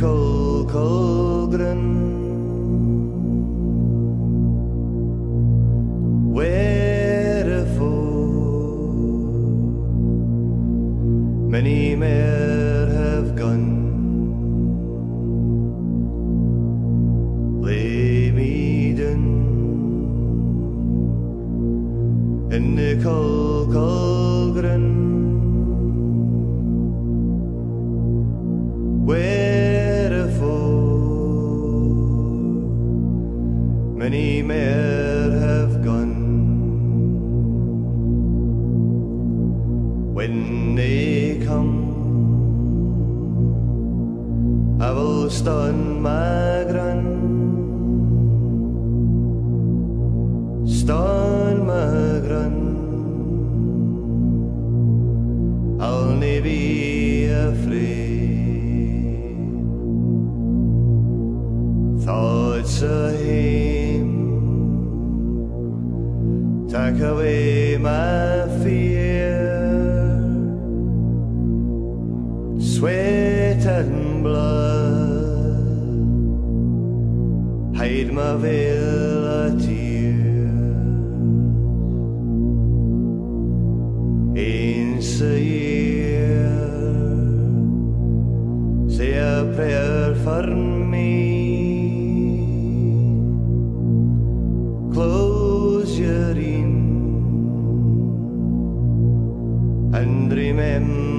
kol kolgren Wherefore many men have gone. Lay me down in the kol kolgren when they come. I will stand my grand stand my grand I'll never be afraid. Thoughts of him. Take away my fear sweat and blood hide my veil of tears in a year say a prayer for me close your in and remember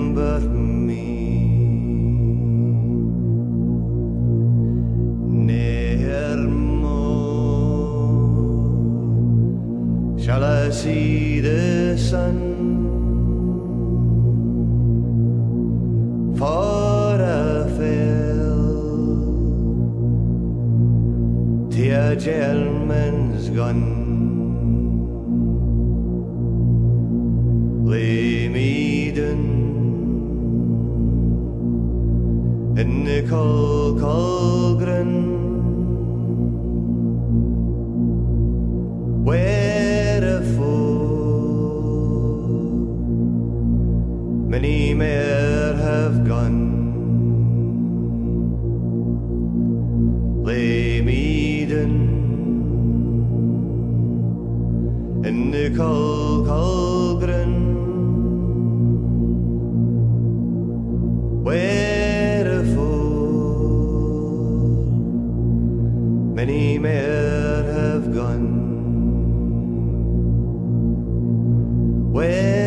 shall I see the sun? For I fell a gentleman's gun. Lay me down. In the cold, colgren many more have gone. Lay me down in colgren wherefore many more have gone. Wherefore